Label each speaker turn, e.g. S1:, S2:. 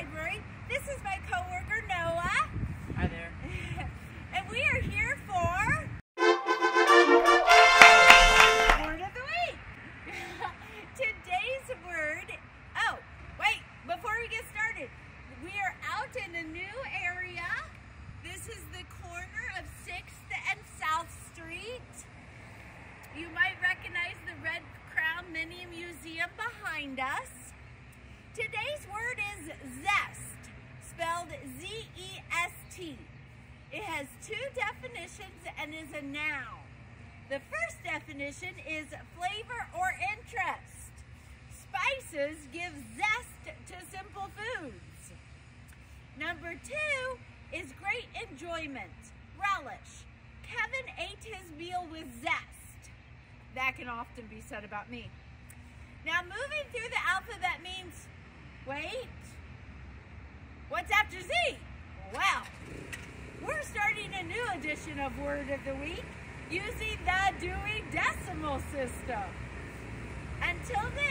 S1: Library. This is my coworker Noah,
S2: Hi there.
S1: and we are here for Word of the Week. Today's word. Oh, wait! Before we get started, we are out in a new area. This is the corner of Sixth and South Street. You might recognize the Red Crown Mini Museum behind us. Today's word is It has two definitions and is a noun. The first definition is flavor or interest. Spices give zest to simple foods. Number two is great enjoyment, relish. Kevin ate his meal with zest. That can often be said about me. Now, moving through the alphabet that means wait. What's after Z? New edition of Word of the Week using the Dewey Decimal System. Until then.